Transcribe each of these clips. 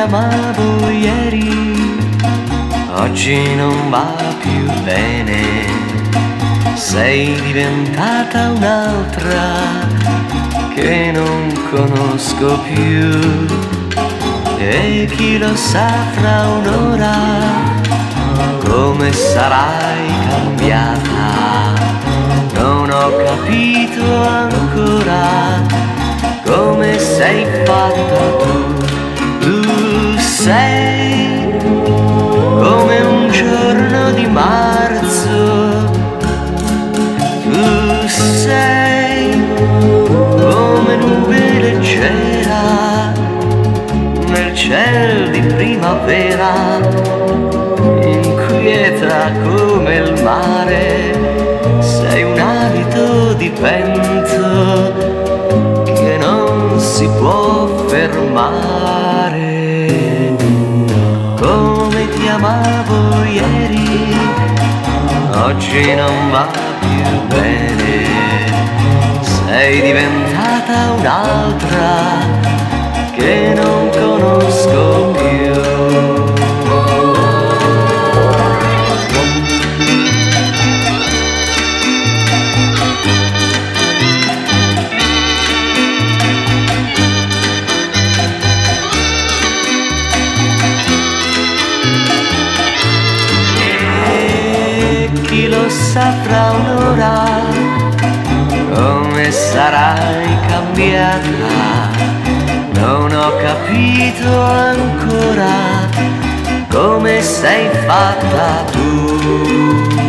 amavo ieri, oggi non va più bene. Sei diventata un'altra che non conosco più. E chi lo sa fra un'ora come sarai cambiata. Non ho capito ancora come sei fatta tu sei come un giorno di marzo, tu sei come nube leggera nel cielo di primavera, inquieta come il mare, sei un alito di vento che non si può fermare oggi non va più bene, sei diventata un'altra che non conosco più. Come sei fatta tu.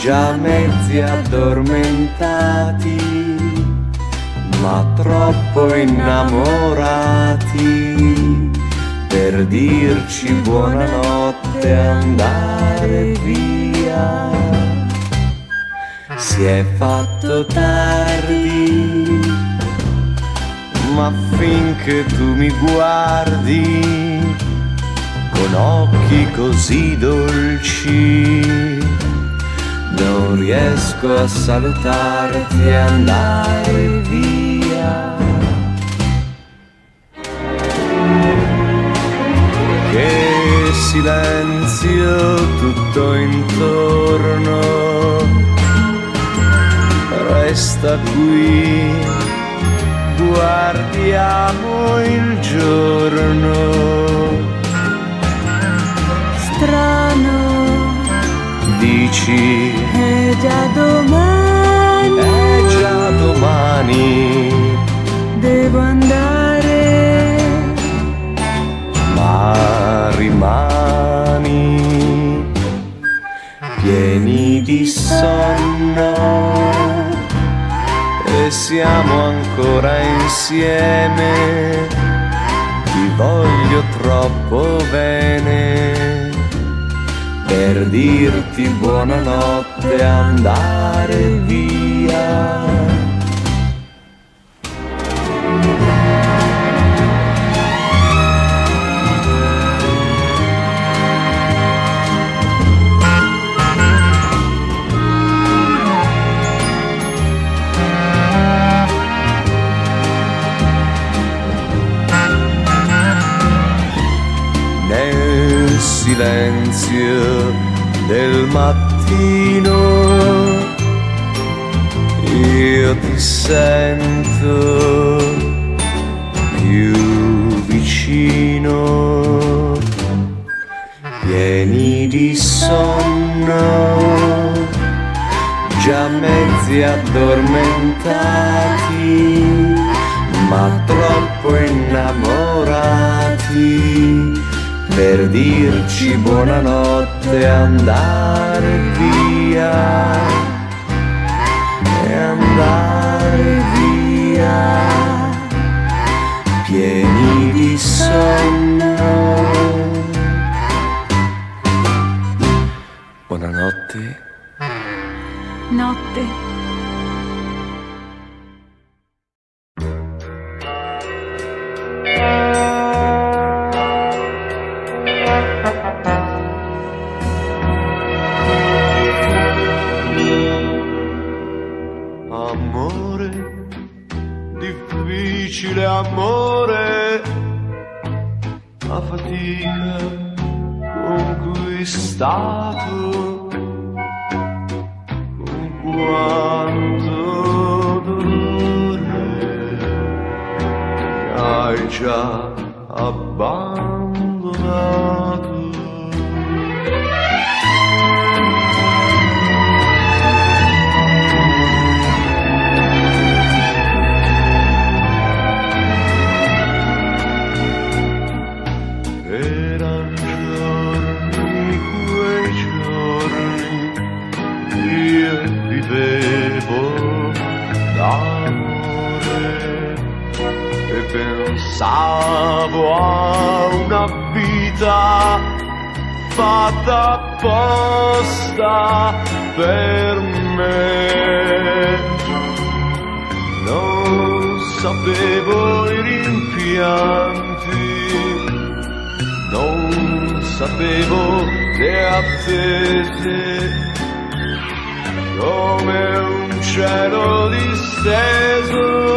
Già mezzi addormentati, ma troppo innamorati per dirci buonanotte andare via. Si è fatto tardi, ma finché tu mi guardi con occhi così dolci, riesco a salutarti e andare via. Che silenzio tutto intorno, resta qui, guardiamo il giorno. strano Dici è già domani. È già domani, devo andare. Ma rimani. Pieni di sonno. E siamo ancora insieme. Ti voglio troppo bene per dirti buonanotte andare via. Silenzio del mattino. Io ti sento più vicino. Pieni di sonno già mezzi addormentati ma troppo innamorati dirci buonanotte e andare via mi hai pensavo a una vita fatta apposta per me. Non sapevo i rimpianti non sapevo le attese come un cielo disteso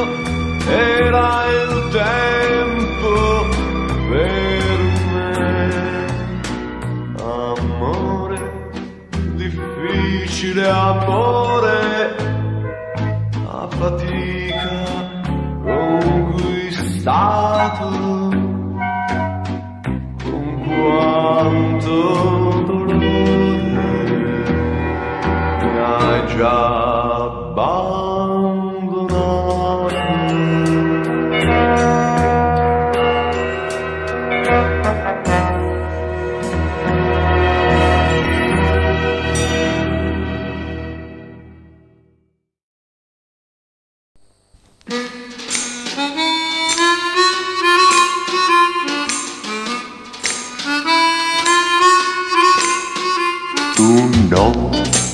Don't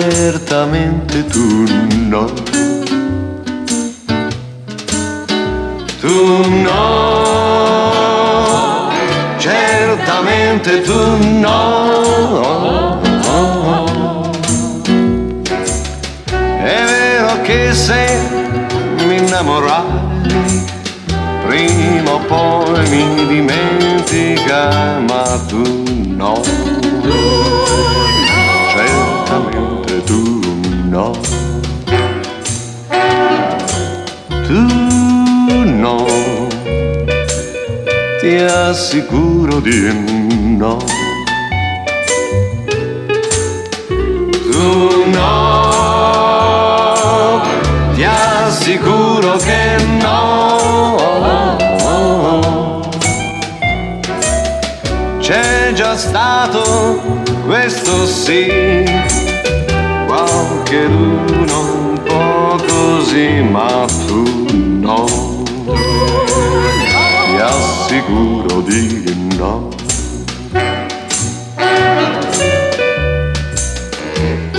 certamente tu no. Tu no, certamente tu no. È vero che se mi innamorai prima o poi mi dimentica, ma tu no. Ti assicuro di no. Tu no. Ti assicuro che no. C'è già stato questo sì, qualche uno un po' così, ma tu no. Ti assicuro di no.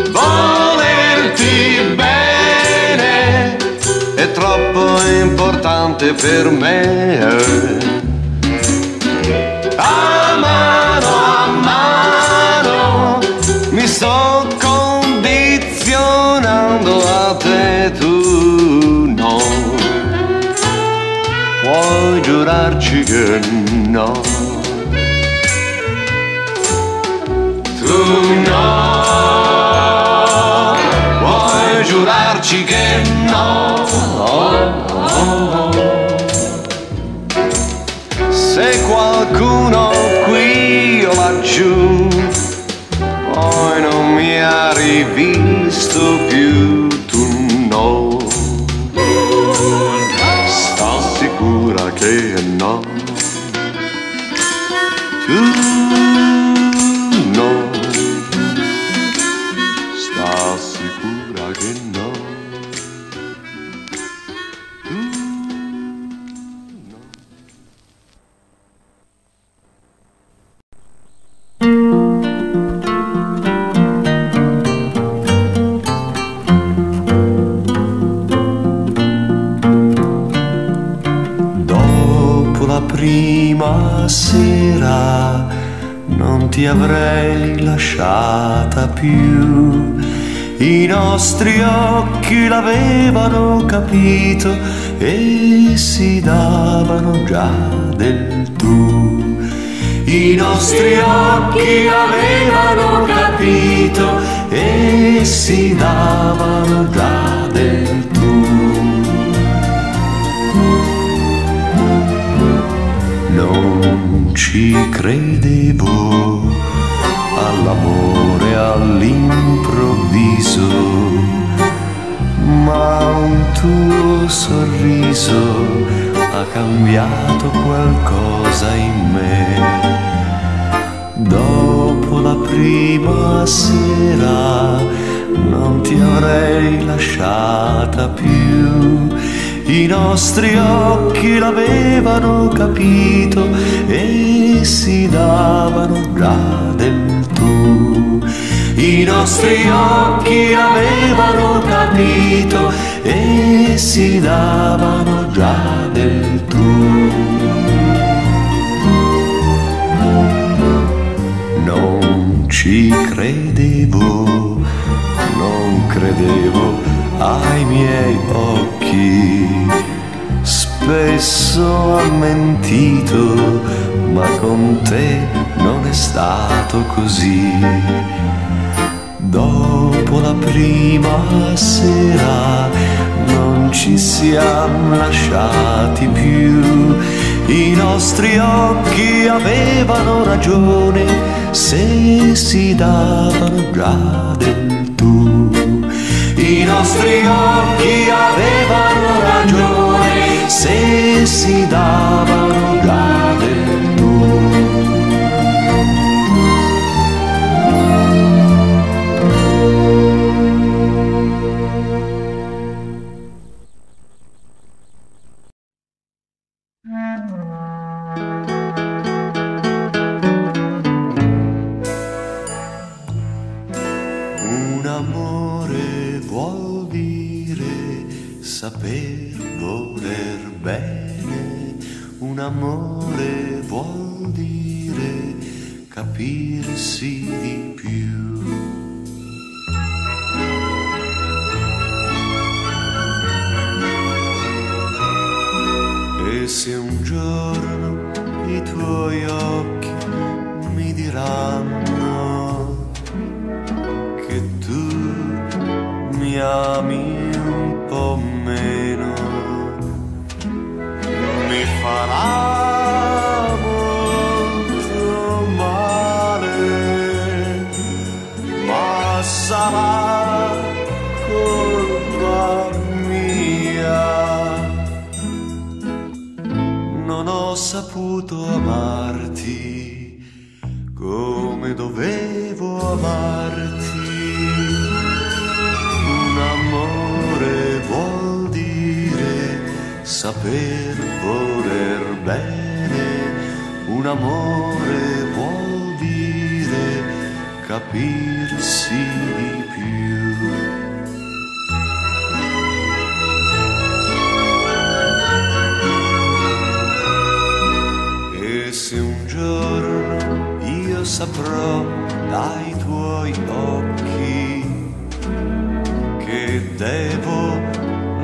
Volerti bene è troppo importante per me. Che no. Tu no. Puoi giurarci che no. Se qualcuno qui o laggiù poi non mi ha rivisto più, ti avrei lasciata più. I nostri occhi l'avevano capito e si davano già del tu. I nostri occhi avevano capito e si davano già del tu. Ci credevo all'amore all'improvviso, ma un tuo sorriso ha cambiato qualcosa in me. Dopo la prima sera non ti avrei lasciata più. I nostri occhi l'avevano capito e si davano già del tu. I nostri occhi avevano capito e si davano già del tu. Non ci credevo, non credevo ai miei occhi. Spesso ho mentito, ma con te non è stato così. Dopo la prima sera non ci siamo lasciati più. I nostri occhi avevano ragione se si davano già del. I nostri occhi avevano ragione se si davano del capirsi di più. Bene, un amore vuol dire capirsi di più. E se un giorno io saprò dai tuoi occhi che devo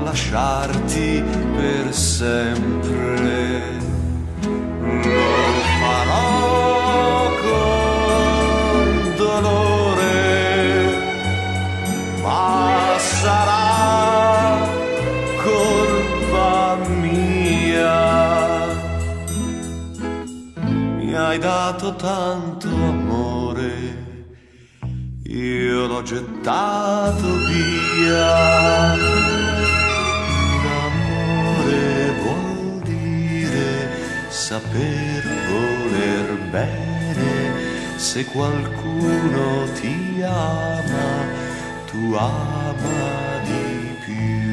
lasciarti per sempre, tanto amore, io l'ho gettato via. Un amore vuol dire saper voler bene, se qualcuno ti ama, tu ama di più.